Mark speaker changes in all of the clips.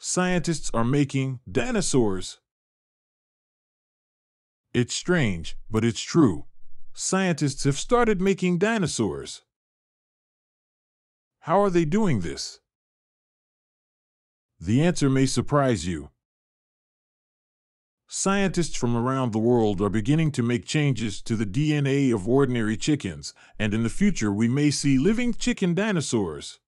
Speaker 1: Scientists are making dinosaurs. It's strange, but it's true. Scientists have started making dinosaurs. How are they doing this? The answer may surprise you. Scientists from around the world are beginning to make changes to the DNA of ordinary chickens, and in the future we may see living chicken dinosaurs.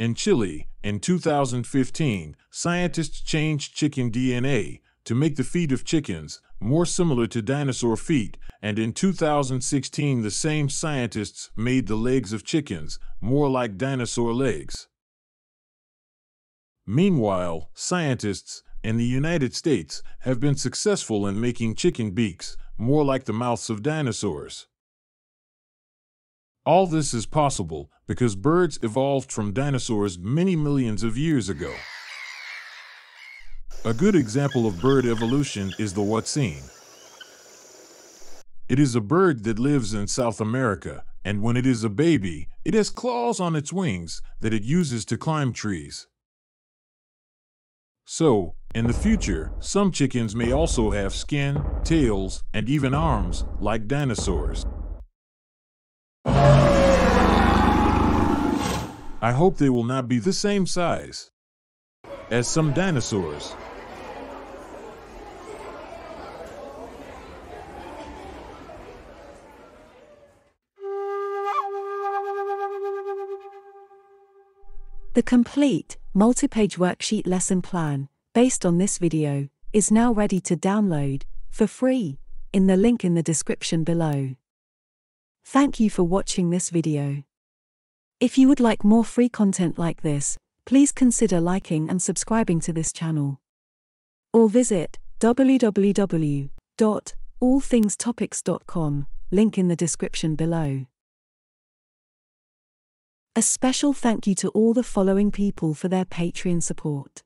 Speaker 1: In Chile, in 2015, scientists changed chicken DNA to make the feet of chickens more similar to dinosaur feet, and in 2016 the same scientists made the legs of chickens more like dinosaur legs. Meanwhile, scientists in the United States have been successful in making chicken beaks more like the mouths of dinosaurs. All this is possible because birds evolved from dinosaurs many millions of years ago. A good example of bird evolution is the hoatzin. It is a bird that lives in South America, and when it is a baby, it has claws on its wings that it uses to climb trees. So, in the future, some chickens may also have skin, tails, and even arms, like dinosaurs. I hope they will not be the same size as some dinosaurs.
Speaker 2: The complete, multi-page worksheet lesson plan, based on this video, is now ready to download, for free, in the link in the description below. Thank you for watching this video. If you would like more free content like this, please consider liking and subscribing to this channel. Or visit www.allthingstopics.com, link in the description below. A special thank you to all the following people for their Patreon support.